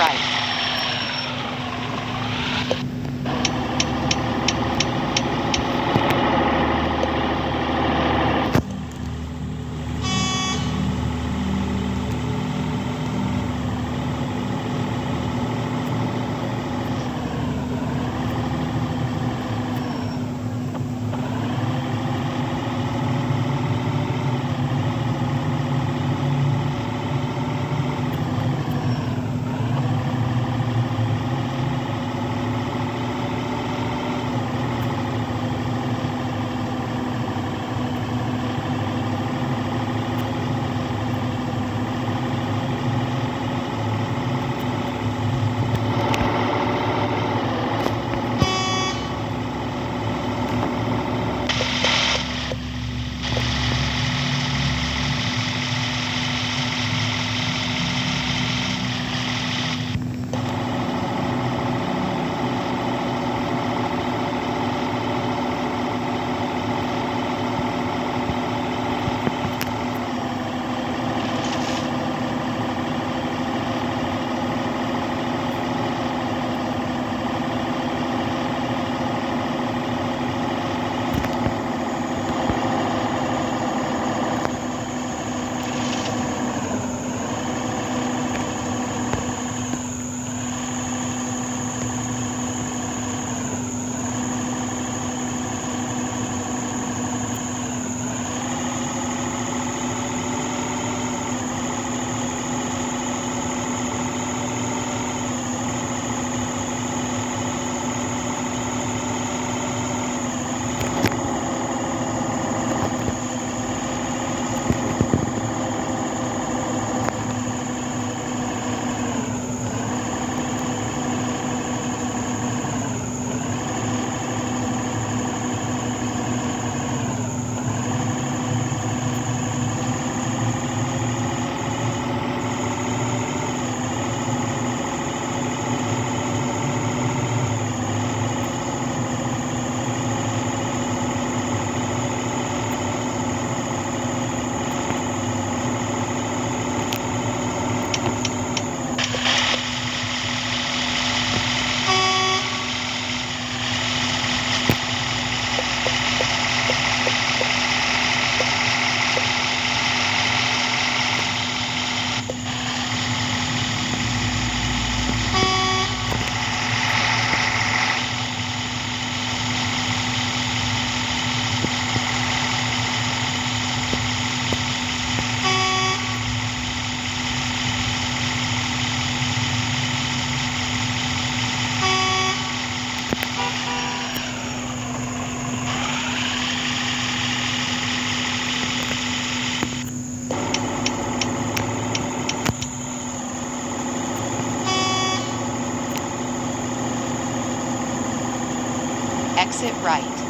Right. Exit right.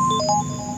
Thank you.